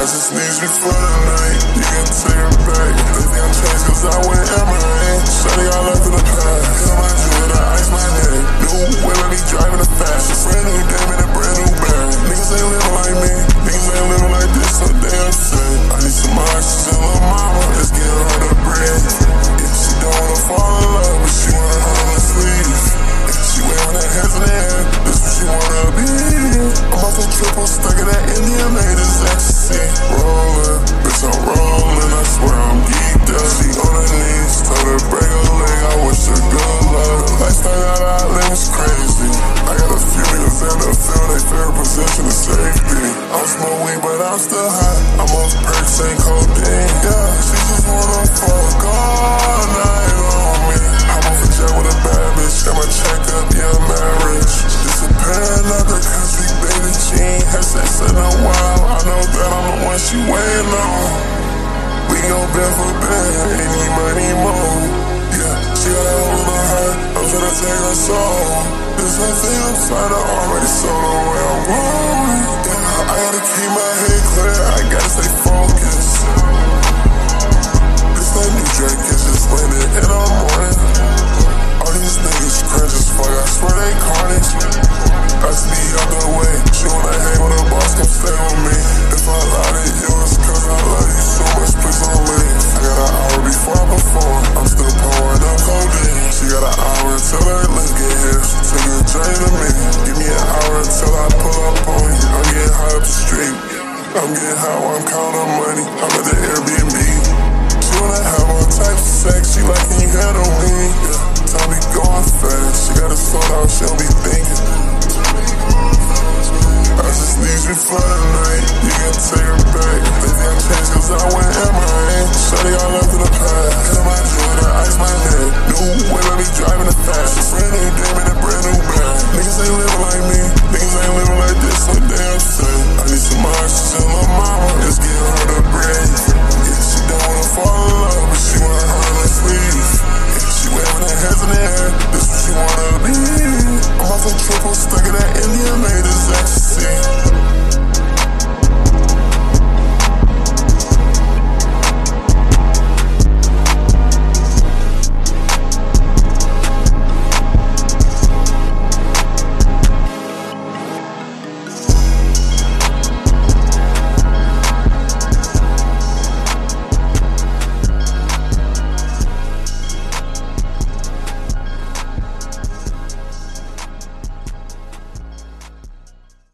I just need you for the night. You can take it back. Let's get but I'm still hot. I'm off perks and codeine, yeah. She just wanna fuck all night on me. I'm off a jet with a bad bitch, got my check up, yeah, marriage. Disappearing out the country, baby, she ain't had sex in a while. I know that I'm the one she waiting on. We gon' bend for bed, any money more, yeah. She got a hold on her, I'm finna take her soul. This her thing, I'm already sold on where I'm going, yeah. I gotta keep my head clear. how I'm counting money. I'm at the Airbnb.